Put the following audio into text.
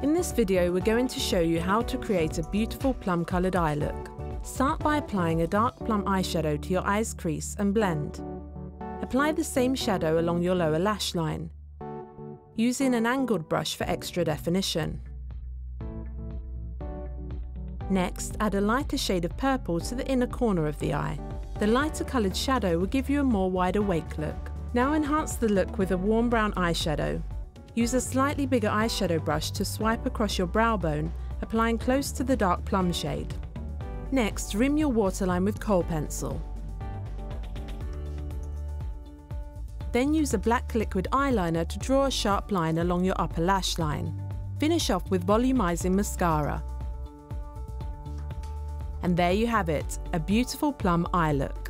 In this video we're going to show you how to create a beautiful plum coloured eye look. Start by applying a dark plum eyeshadow to your eye's crease and blend. Apply the same shadow along your lower lash line, using an angled brush for extra definition. Next, add a lighter shade of purple to the inner corner of the eye. The lighter coloured shadow will give you a more wide awake look. Now enhance the look with a warm brown eyeshadow. Use a slightly bigger eyeshadow brush to swipe across your brow bone, applying close to the dark plum shade. Next, rim your waterline with kohl pencil. Then use a black liquid eyeliner to draw a sharp line along your upper lash line. Finish off with volumizing mascara. And there you have it, a beautiful plum eye look.